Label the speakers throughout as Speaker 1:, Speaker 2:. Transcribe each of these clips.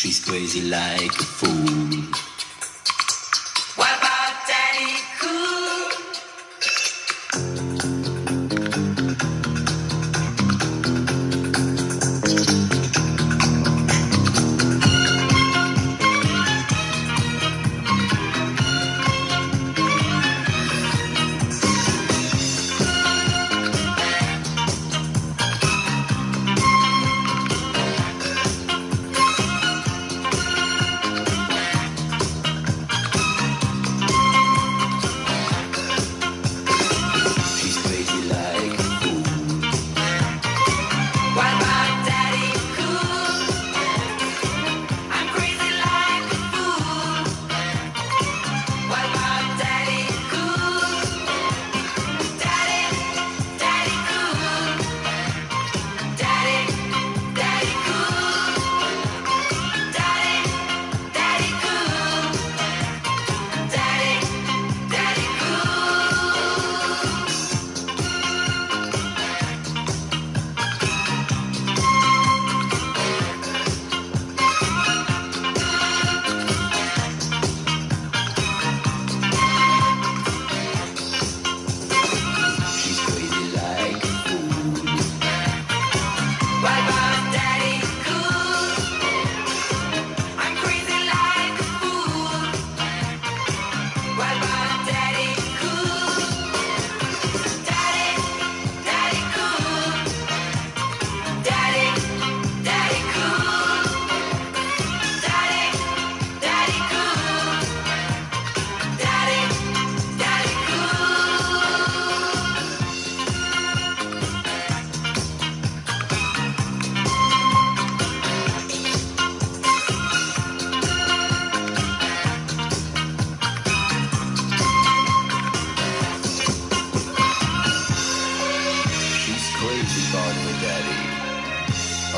Speaker 1: she's crazy like a fool.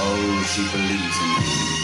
Speaker 1: Oh, she believes in me.